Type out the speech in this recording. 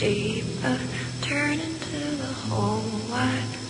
sheep, turning to the whole wide